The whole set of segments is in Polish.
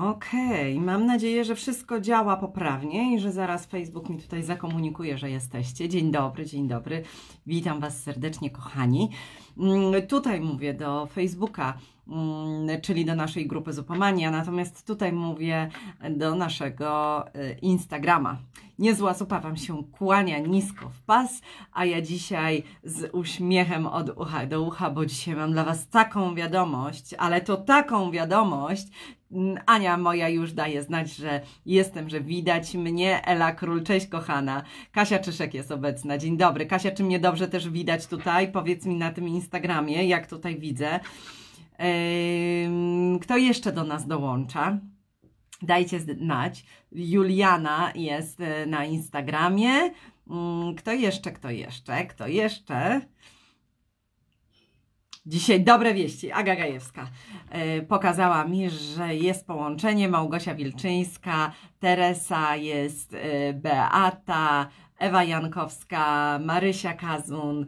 Okej, mam nadzieję, że wszystko działa poprawnie i że zaraz Facebook mi tutaj zakomunikuje, że jesteście. Dzień dobry, dzień dobry. Witam Was serdecznie, kochani. Mm, Tutaj mówię do Facebooka, mm, czyli do naszej grupy Zupomania, natomiast tutaj mówię do naszego y, Instagrama. Niezła zupa Wam się kłania nisko w pas, a ja dzisiaj z uśmiechem od ucha do ucha, bo dzisiaj mam dla Was taką wiadomość, ale to taką wiadomość, Ania moja już daje znać, że jestem, że widać mnie. Ela Król, cześć kochana. Kasia Czyszek jest obecna. Dzień dobry. Kasia, czy mnie dobrze też widać tutaj? Powiedz mi na tym Instagramie, jak tutaj widzę. Kto jeszcze do nas dołącza? Dajcie znać. Juliana jest e, na Instagramie. Mm, Kto jeszcze, kto jeszcze, kto jeszcze? Dzisiaj dobre wieści. Aga Gajewska e, pokazała mi, że jest połączenie. Małgosia Wilczyńska, Teresa jest, e, Beata, Ewa Jankowska, Marysia Kazun.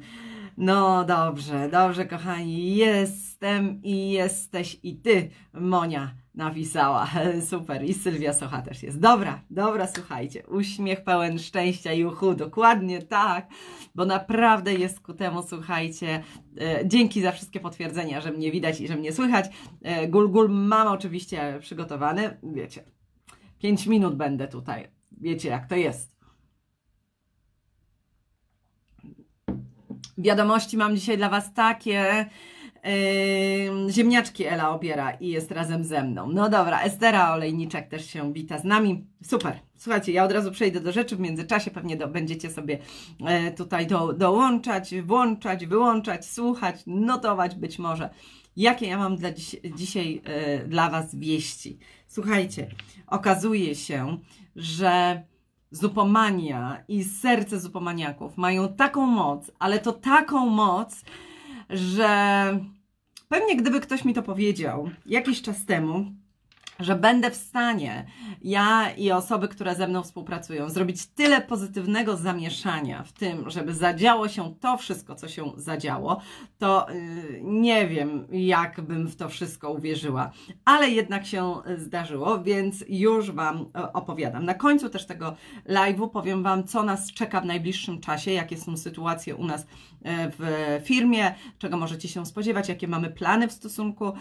No dobrze, dobrze, kochani. Jestem i jesteś i ty, Monia napisała. Super. I Sylwia Socha też jest. Dobra, dobra, słuchajcie. Uśmiech pełen szczęścia i uchu. Dokładnie tak, bo naprawdę jest ku temu, słuchajcie. E, dzięki za wszystkie potwierdzenia, że mnie widać i że mnie słychać. E, gul, gul mam oczywiście przygotowany. Wiecie, 5 minut będę tutaj. Wiecie, jak to jest. Wiadomości mam dzisiaj dla Was takie. Yy, ziemniaczki Ela obiera i jest razem ze mną. No dobra, Estera Olejniczak też się wita z nami. Super. Słuchajcie, ja od razu przejdę do rzeczy. W międzyczasie pewnie do, będziecie sobie e, tutaj do, dołączać, włączać, wyłączać, słuchać, notować być może. Jakie ja mam dla dziś, dzisiaj e, dla Was wieści? Słuchajcie, okazuje się, że zupomania i serce zupomaniaków mają taką moc, ale to taką moc, że pewnie gdyby ktoś mi to powiedział jakiś czas temu, że będę w stanie, ja i osoby, które ze mną współpracują, zrobić tyle pozytywnego zamieszania w tym, żeby zadziało się to wszystko, co się zadziało, to yy, nie wiem, jak bym w to wszystko uwierzyła, ale jednak się zdarzyło, więc już Wam e, opowiadam. Na końcu też tego live'u powiem Wam, co nas czeka w najbliższym czasie, jakie są sytuacje u nas w firmie, czego możecie się spodziewać, jakie mamy plany w stosunku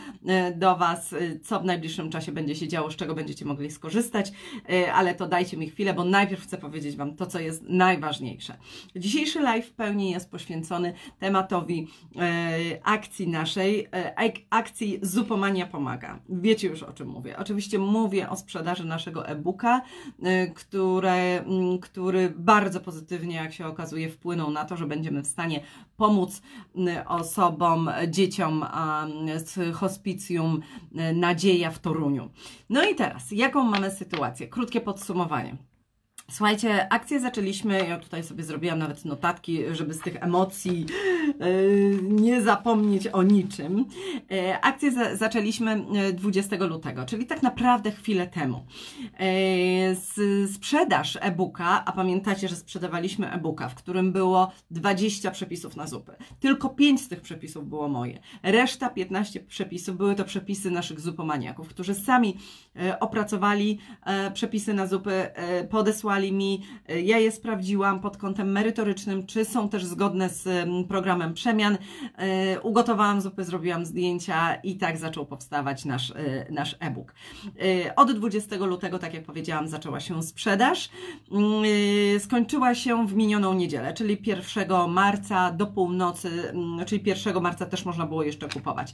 do Was, co w najbliższym czasie będzie się działo, z czego będziecie mogli skorzystać, e, ale to dajcie mi chwilę, bo najpierw chcę powiedzieć Wam to, co jest najważniejsze. Dzisiejszy live w pełni jest poświęcony tematowi e, akcji naszej, e, ak- akcji Zupomania Pomaga. Wiecie już o czym mówię. Oczywiście mówię o sprzedaży naszego e-booka, które, m, który bardzo pozytywnie, jak się okazuje, wpłynął na to, że będziemy w stanie pomóc m, osobom, dzieciom z hospicjum Nadzieja w Toruniu. No i teraz, jaką mamy sytuację? Krótkie podsumowanie. Słuchajcie, akcję zaczęliśmy, ja tutaj sobie zrobiłam nawet notatki, żeby z tych emocji yy, nie zapomnieć o niczym. Yy, akcję za, zaczęliśmy yy, 20 lutego, czyli tak naprawdę chwilę temu. Sprzedaż e-booka, a pamiętacie, że sprzedawaliśmy e-booka, w którym było 20 przepisów na zupy. Tylko 5 z tych przepisów było moje. Reszta 15 przepisów były to przepisy naszych zupomaniaków, którzy sami opracowali yy, przepisy na zupy, yy, podesłali mi, ja je sprawdziłam pod kątem merytorycznym, czy są też zgodne z mm, programem przemian. Ugotowałam zupy, zrobiłam zdjęcia i tak zaczął powstawać nasz, nasz e-book. Od 20 lutego, tak jak powiedziałam, zaczęła się sprzedaż. Y, Skończyła się w minioną niedzielę, czyli 1 marca do północy, mm, czyli 1 marca też można było jeszcze kupować.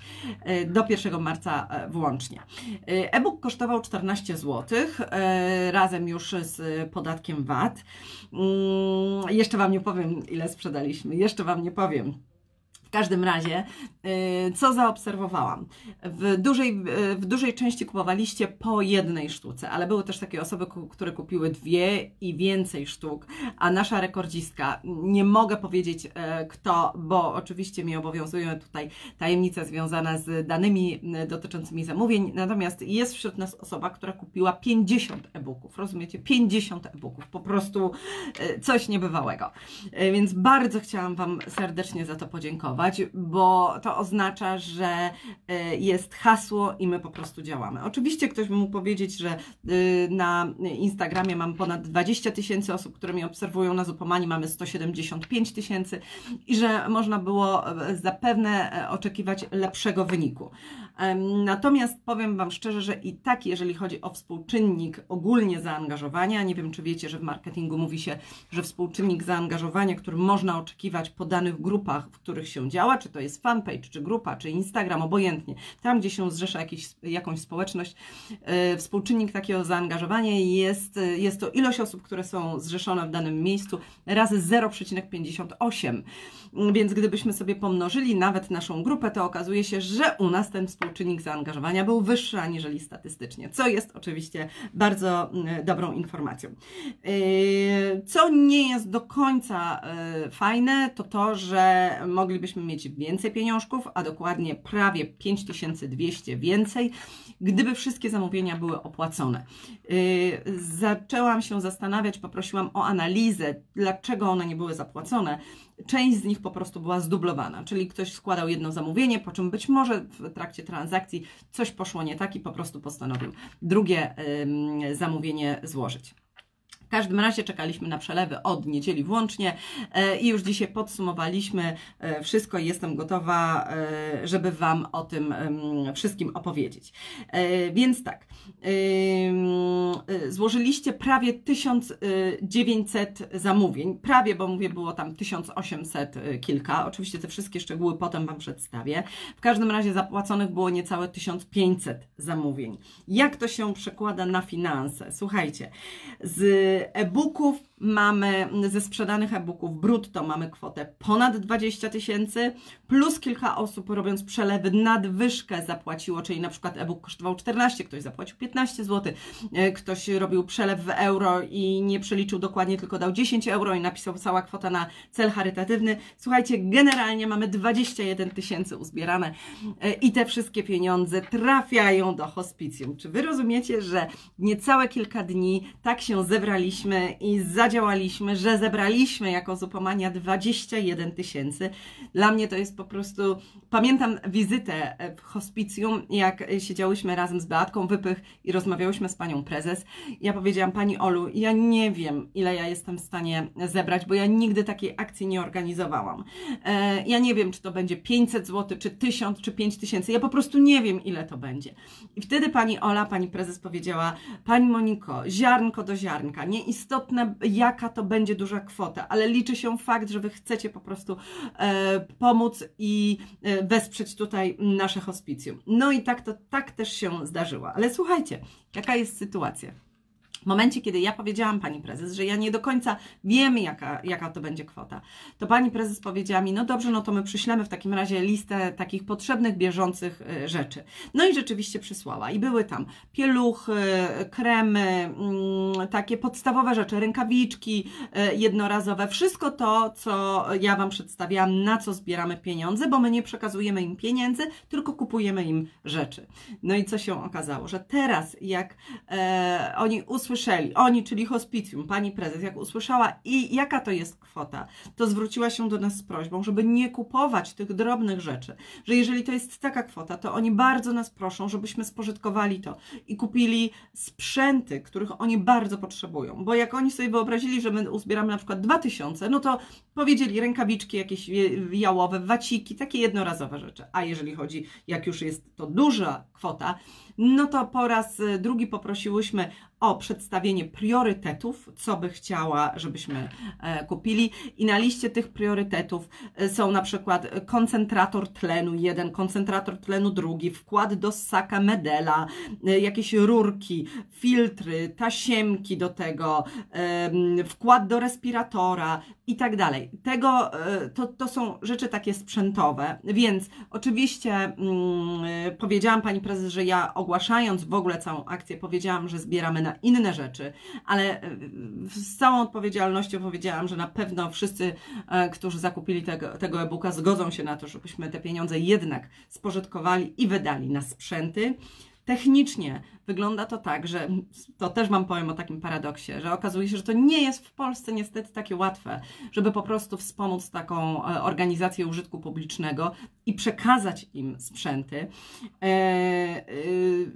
Do 1 marca e, włącznie. E-book kosztował 14 zł, razem już z podatkiem VAT. Mm, Jeszcze Wam nie powiem, ile sprzedaliśmy, jeszcze Wam nie powiem. Każdym razie, y, co zaobserwowałam? W dużej, y, w dużej części kupowaliście po jednej sztuce, ale były też takie osoby, które kupiły dwie i więcej sztuk, a nasza rekordzistka, nie mogę powiedzieć e, kto, bo oczywiście mnie obowiązują tutaj tajemnice związane z danymi e, dotyczącymi zamówień, natomiast jest wśród nas osoba, która kupiła 50 e-booków, rozumiecie? 50 e-booków, po prostu e, coś niebywałego. E, Więc bardzo chciałam Wam serdecznie za to podziękować. Bo to oznacza, że y, jest hasło i my po prostu działamy. Oczywiście ktoś by mógł powiedzieć, że y, na Instagramie mam ponad 20 tysięcy osób, które mnie obserwują, na Zupomani mamy 175 tysięcy i że można było e, zapewne e, oczekiwać lepszego wyniku. Natomiast powiem Wam szczerze, że i tak, jeżeli chodzi o współczynnik ogólnie zaangażowania, nie wiem, czy wiecie, że w marketingu mówi się, że współczynnik zaangażowania, który można oczekiwać po danych grupach, w których się działa, czy to jest fanpage, czy grupa, czy Instagram, obojętnie, tam, gdzie się zrzesza jakiś, jakąś społeczność, e, współczynnik takiego zaangażowania jest, jest to ilość osób, które są zrzeszone w danym miejscu razy 0,58. Więc gdybyśmy sobie pomnożyli nawet naszą grupę, to okazuje się, że u nas ten współczynnik zaangażowania był wyższy aniżeli statystycznie, co jest oczywiście bardzo mm, dobrą informacją. Yy, co nie jest do końca yy, fajne, to to, że moglibyśmy mieć więcej pieniążków, a dokładnie prawie 5200 więcej, gdyby wszystkie zamówienia były opłacone. Yy, zaczęłam się zastanawiać, poprosiłam o analizę, dlaczego one nie były zapłacone część z nich po prostu była zdublowana, czyli ktoś składał jedno zamówienie, po czym być może w trakcie transakcji coś poszło nie tak i po prostu postanowił drugie zamówienie złożyć. W każdym razie czekaliśmy na przelewy od niedzieli włącznie e, i już dzisiaj podsumowaliśmy e, wszystko i jestem gotowa, e, żeby Wam o tym wszystkim opowiedzieć. Więc tak, złożyliście prawie 1900 zamówień, prawie, bo mówię, było tam 1800 kilka. Oczywiście te wszystkie szczegóły potem Wam przedstawię. W każdym razie zapłaconych było niecałe 1500 zamówień. Jak to się przekłada na finanse? Słuchajcie, z e-booków mamy, ze sprzedanych e-booków brutto mamy kwotę ponad 20 tysięcy, plus kilka osób robiąc przelewy nadwyżkę zapłaciło, czyli na przykład e-book kosztował 14, ktoś zapłacił 15 zł, e, ktoś robił przelew w euro i nie przeliczył dokładnie, tylko dał 10 euro i napisał cała kwota na cel charytatywny. Słuchajcie, generalnie mamy 21 tysięcy uzbierane e, i te wszystkie pieniądze trafiają do hospicjum. Czy Wy rozumiecie, że niecałe kilka dni tak się zebraliśmy i zadziałaliśmy, że zebraliśmy jako Zupomania 21 tysięcy. Dla mnie to jest po prostu, pamiętam wizytę w hospicjum, jak siedziałyśmy razem z Beatką Wypych i rozmawiałyśmy z panią prezes. Ja powiedziałam, pani Olu, ja nie wiem, ile ja jestem w stanie zebrać, bo ja nigdy takiej akcji nie organizowałam. E, ja nie wiem, czy to będzie 500 zł, czy 1000, czy 5000. Ja po prostu nie wiem, ile to będzie. I wtedy pani Ola, pani prezes powiedziała, pani Moniko, ziarnko do ziarnka, nieistotne jaka to będzie duża kwota, ale liczy się fakt, że Wy chcecie po prostu e, pomóc i e, wesprzeć tutaj nasze hospicjum. No i tak to tak też się zdarzyło. Ale słuchajcie, jaka jest sytuacja? W momencie, kiedy ja powiedziałam pani prezes, że ja nie do końca wiem, jaka, jaka to będzie kwota, to pani prezes powiedziała mi, no dobrze, no to my przyślemy w takim razie listę takich potrzebnych, bieżących y, rzeczy. No i rzeczywiście przysłała. I były tam pieluchy, kremy, mm, takie podstawowe rzeczy, rękawiczki y, jednorazowe, wszystko to, co ja Wam przedstawiałam, na co zbieramy pieniądze, bo my nie przekazujemy im pieniędzy, tylko kupujemy im rzeczy. No i co się okazało, że teraz, jak e, oni usłyszeli, usłyszeli, oni, czyli hospicjum, pani prezes, jak usłyszała i jaka to jest kwota, to zwróciła się do nas z prośbą, żeby nie kupować tych drobnych rzeczy, że jeżeli to jest taka kwota, to oni bardzo nas proszą, żebyśmy spożytkowali to i kupili sprzęty, których oni bardzo potrzebują, bo jak oni sobie wyobrazili, że my uzbieramy na przykład 2000, no to powiedzieli rękawiczki jakieś jałowe, waciki, takie jednorazowe rzeczy, a jeżeli chodzi, jak już jest to duża kwota, no to po raz drugi poprosiłyśmy o przedstawienie priorytetów, co by chciała, żebyśmy e, kupili. I na liście tych priorytetów e, są na przykład koncentrator tlenu jeden, koncentrator tlenu drugi, wkład do ssaka medela, e, jakieś rurki, filtry, tasiemki do tego, wkład do respiratora i tak dalej. Tego, to, to są rzeczy takie sprzętowe, więc oczywiście mm, powiedziałam Pani Prezes, że ja ogłaszając w ogóle całą akcję powiedziałam, że zbieramy na inne rzeczy, ale e, z całą odpowiedzialnością powiedziałam, że na pewno wszyscy, e, którzy zakupili tego, tego e-booka, zgodzą się na to, żebyśmy te pieniądze jednak spożytkowali i wydali na sprzęty. Technicznie wygląda to tak, że to też Wam powiem o takim paradoksie, że okazuje się, że to nie jest w Polsce niestety takie łatwe, żeby po prostu wspomóc taką e, organizację użytku publicznego i przekazać im sprzęty. E, e,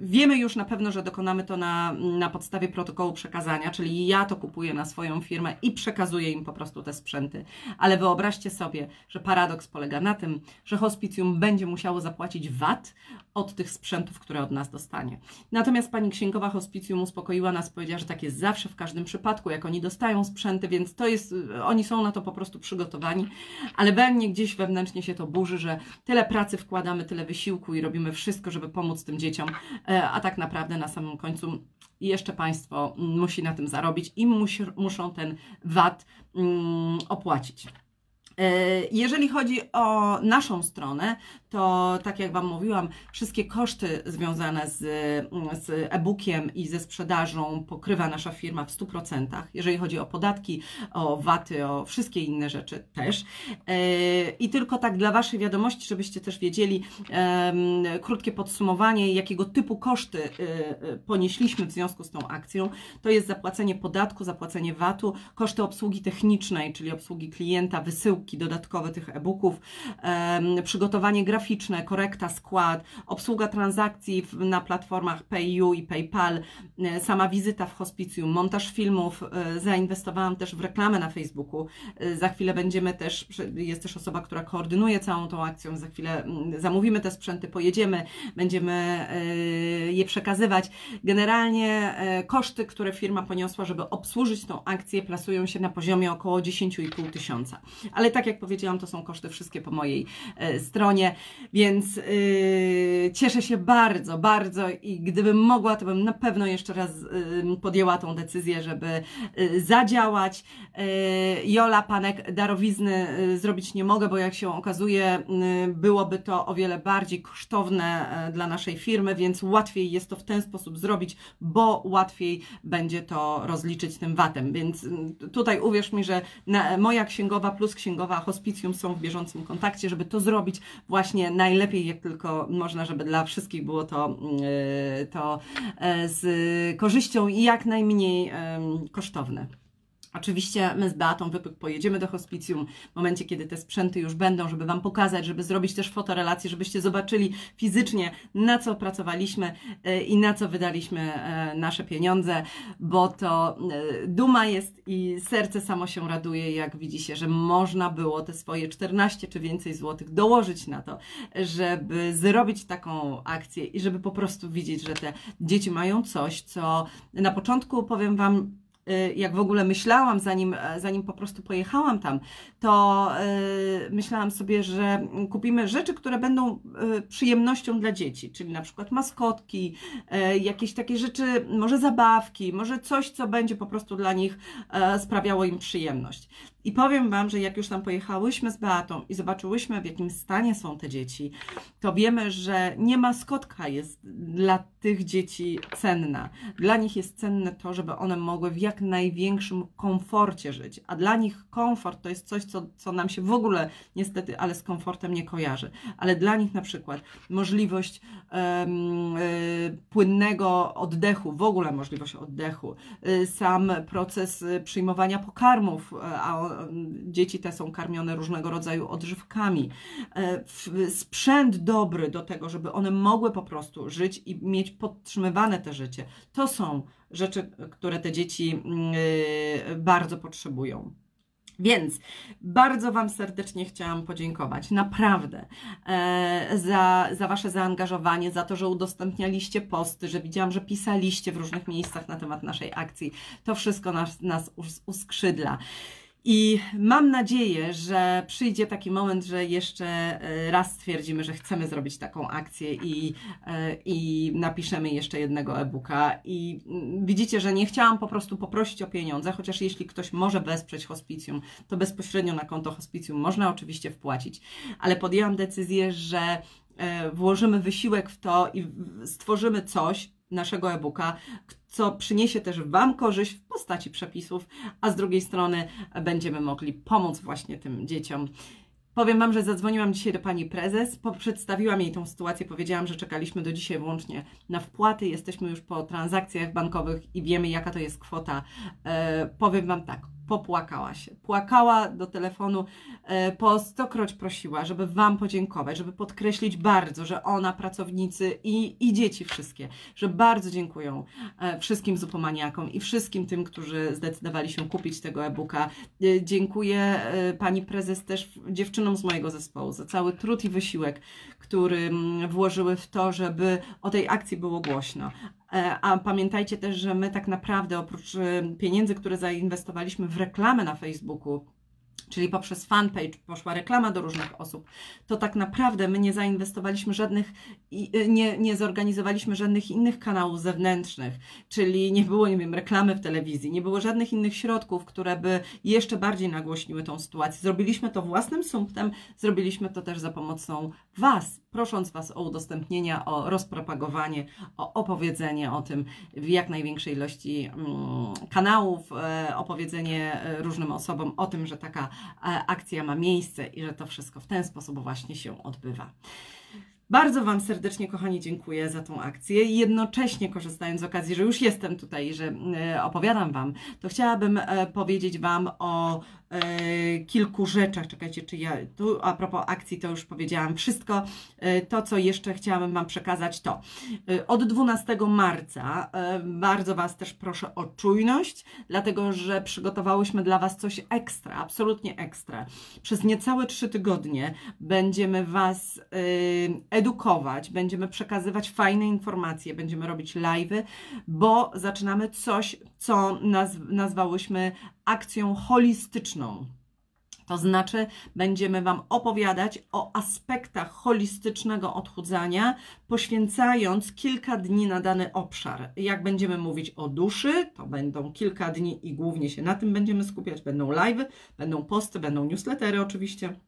wiemy już na pewno, że dokonamy to na, na podstawie protokołu przekazania, czyli ja to kupuję na swoją firmę i przekazuję im po prostu te sprzęty. Ale wyobraźcie sobie, że paradoks polega na tym, że hospicjum będzie musiało zapłacić VAT od tych sprzętów, które od nas dostanie. Natomiast pani księgowa hospicjum uspokoiła nas, powiedziała, że tak jest zawsze w każdym przypadku, jak oni dostają sprzęty, więc to jest, oni są na to po prostu przygotowani, ale we mnie gdzieś wewnętrznie się to burzy, że tyle pracy wkładamy, tyle wysiłku i robimy wszystko, żeby pomóc tym dzieciom, e, a tak naprawdę na samym końcu jeszcze państwo musi na tym zarobić i muszą ten VAT mm, opłacić. E, jeżeli chodzi o naszą stronę, to tak jak Wam mówiłam, wszystkie koszty związane z, z e-bookiem i ze sprzedażą pokrywa nasza firma w 100%. Jeżeli chodzi o podatki, o VAT-y, o wszystkie inne rzeczy też. E, I tylko tak dla Waszej wiadomości, żebyście też wiedzieli, krótkie podsumowanie, jakiego typu koszty e, ponieśliśmy w związku z tą akcją, to jest zapłacenie podatku, zapłacenie VAT-u, koszty obsługi technicznej, czyli obsługi klienta, wysyłki dodatkowe tych e-booków, przygotowanie graficzne, korekta, skład, obsługa transakcji na platformach PayU i PayPal, e, sama wizyta w hospicjum, montaż filmów, e, zainwestowałam też w reklamę na Facebooku. E, za chwilę będziemy też, jest też osoba, która koordynuje całą tą akcją, za chwilę mm, zamówimy te sprzęty, pojedziemy, będziemy je przekazywać. Generalnie koszty, które firma poniosła, żeby obsłużyć tą akcję, plasują się na poziomie około 10,5 tysiąca. Ale tak jak powiedziałam, to są koszty wszystkie po mojej stronie. Więc yy, cieszę się bardzo, bardzo i gdybym mogła, to bym na pewno jeszcze raz yy, podjęła tą decyzję, żeby zadziałać. Jola, panek darowizny zrobić nie mogę, bo jak się okazuje, byłoby to o wiele bardziej kosztowne dla naszej firmy, więc łatwiej jest to w ten sposób zrobić, bo łatwiej będzie to rozliczyć tym VAT-em. Więc tutaj uwierz mi, że moja księgowa plus księgowa hospicjum są w bieżącym kontakcie, żeby to zrobić właśnie najlepiej jak tylko można, żeby dla wszystkich było to, y, to e, z korzyścią i jak najmniej kosztowne. Oczywiście my z Beatą Wypyk pojedziemy do hospicjum w momencie, kiedy te sprzęty już będą, żeby Wam pokazać, żeby zrobić też fotorelacje, żebyście zobaczyli fizycznie, na co pracowaliśmy e, i na co wydaliśmy e, nasze pieniądze, bo to e, duma jest i serce samo się raduje, jak widzi się, że można było te swoje 14 czy więcej złotych dołożyć na to, żeby zrobić taką akcję i żeby po prostu widzieć, że te dzieci mają coś, co na początku powiem Wam, jak w ogóle myślałam, zanim, e, zanim po prostu pojechałam tam, to yy, myślałam sobie, że kupimy rzeczy, które będą yy, przyjemnością dla dzieci, czyli na przykład maskotki, jakieś takie rzeczy, może zabawki, może coś, co będzie po prostu dla nich sprawiało im przyjemność. I powiem Wam, że jak już tam pojechałyśmy z Beatą i zobaczyłyśmy, w jakim stanie są te dzieci, to wiemy, że nie maskotka jest dla tych dzieci cenna. Dla nich jest cenne to, żeby one mogły w jak największym komforcie żyć. A dla nich komfort to jest coś, co, co nam się w ogóle niestety, ale z komfortem nie kojarzy. Ale dla nich na przykład możliwość um, y, płynnego oddechu, w ogóle możliwość oddechu, y, sam proces y, przyjmowania pokarmów, a dzieci te są karmione różnego rodzaju odżywkami. E, sprzęt dobry do tego, żeby one mogły po prostu żyć i mieć podtrzymywane te życie. To są rzeczy, które te dzieci mm, y, bardzo potrzebują. Więc bardzo Wam serdecznie chciałam podziękować, naprawdę, e, za, za Wasze zaangażowanie, za to, że udostępnialiście posty, że widziałam, że pisaliście w różnych miejscach na temat naszej akcji. To wszystko nas, nas uskrzydla. I mam nadzieję, że przyjdzie taki moment, że jeszcze e, raz stwierdzimy, że chcemy zrobić taką akcję i, e, i napiszemy jeszcze jednego e-booka. I mm, widzicie, że nie chciałam po prostu poprosić o pieniądze, chociaż jeśli ktoś może wesprzeć hospicjum, to bezpośrednio na konto hospicjum można oczywiście wpłacić, ale podjęłam decyzję, że e, włożymy wysiłek w to i stworzymy coś, naszego e-booka, co przyniesie też Wam korzyść w postaci przepisów, a z drugiej strony będziemy mogli pomóc właśnie tym dzieciom. Powiem Wam, że zadzwoniłam dzisiaj do Pani Prezes, przedstawiłam jej tą sytuację, powiedziałam, że czekaliśmy do dzisiaj wyłącznie na wpłaty, jesteśmy już po transakcjach bankowych i wiemy jaka to jest kwota. E, powiem Wam tak, popłakała się. Płakała do telefonu, e, po stokroć prosiła, żeby Wam podziękować, żeby podkreślić bardzo, że ona, pracownicy i, i dzieci wszystkie, że bardzo dziękują e, wszystkim zupomaniakom i wszystkim tym, którzy zdecydowali się kupić tego e-booka. E, Dziękuję Pani Prezes też dziewczynom z mojego zespołu za cały trud i wysiłek, który włożyły w to, żeby o tej akcji było głośno. E, A pamiętajcie też, że my tak naprawdę oprócz e, pieniędzy, które zainwestowaliśmy w reklamę na Facebooku, czyli poprzez fanpage poszła reklama do różnych osób, to tak naprawdę my nie zainwestowaliśmy żadnych, y, nie, nie zorganizowaliśmy żadnych innych kanałów zewnętrznych, czyli nie było, nie wiem, reklamy w telewizji, nie było żadnych innych środków, które by jeszcze bardziej nagłośniły tą sytuację. Zrobiliśmy to własnym sumptem, zrobiliśmy to też za pomocą Was, prosząc Was o udostępnienia, o rozpropagowanie, o opowiedzenie o tym w jak największej ilości mm, kanałów, e, opowiedzenie e, różnym osobom o tym, że taka e, akcja ma miejsce i że to wszystko w ten sposób właśnie się odbywa. Bardzo Wam serdecznie, kochani, dziękuję za tą akcję jednocześnie korzystając z okazji, że już jestem tutaj i że opowiadam Wam, to chciałabym powiedzieć Wam o kilku rzeczach. Czekajcie, czy ja tu a propos akcji to już powiedziałam wszystko. E, to, co jeszcze chciałabym Wam przekazać, to e, od 12 marca e, bardzo Was też proszę o czujność, dlatego że przygotowałyśmy dla Was coś ekstra, absolutnie ekstra. Przez niecałe trzy tygodnie będziemy Was edukować, będziemy przekazywać fajne informacje, będziemy robić live'y, bo zaczynamy coś, co nazw- nazwałyśmy akcją holistyczną. To znaczy, będziemy Wam opowiadać o aspektach holistycznego odchudzania, poświęcając kilka dni na dany obszar. Jak będziemy mówić o duszy, to będą kilka dni i głównie się na tym będziemy skupiać. Będą live, będą posty, będą newslettery oczywiście.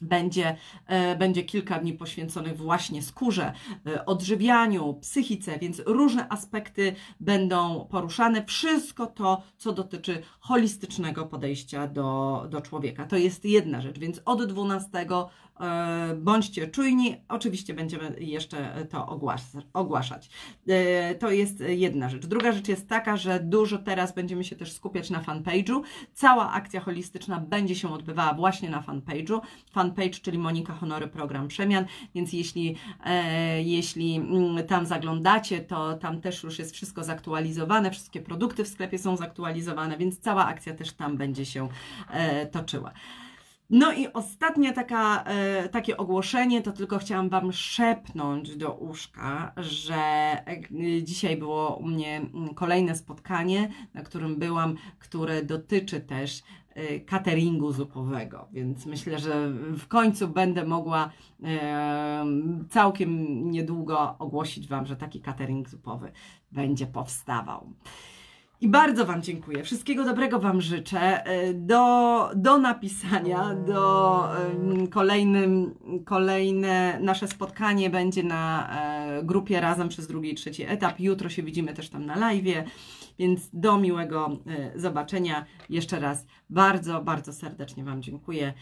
Będzie, e, będzie kilka dni poświęconych właśnie skórze, e, odżywianiu, psychice, więc różne aspekty będą poruszane. Wszystko to, co dotyczy holistycznego podejścia do, do człowieka. To jest jedna rzecz, więc od 12 e, bądźcie czujni. Oczywiście będziemy jeszcze to ogłas- ogłaszać. E, To jest jedna rzecz. Druga rzecz jest taka, że dużo teraz będziemy się też skupiać na fanpage'u. Cała akcja holistyczna będzie się odbywała właśnie na fanpage'u. Fanpage, czyli Monika Honory Program Przemian, więc jeśli, e, jeśli mm, tam zaglądacie, to tam też już jest wszystko zaktualizowane, wszystkie produkty w sklepie są zaktualizowane, więc cała akcja też tam będzie się e, toczyła. No i ostatnie taka, e, takie ogłoszenie, to tylko chciałam Wam szepnąć do uszka, że e, dzisiaj było u mnie mm, kolejne spotkanie, na którym byłam, które dotyczy też e, cateringu zupowego, więc myślę, że w końcu będę mogła całkiem niedługo ogłosić Wam, że taki catering zupowy będzie powstawał. I bardzo Wam dziękuję. Wszystkiego dobrego Wam życzę. E, Do, do napisania, do kolejnym, kolejne nasze spotkanie będzie na e, grupie Razem przez drugi i trzeci etap. Jutro się widzimy też tam na live, więc do miłego e, zobaczenia. Jeszcze raz bardzo, bardzo serdecznie Wam dziękuję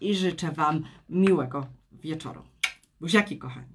i życzę Wam miłego wieczoru. Buziaki kochani.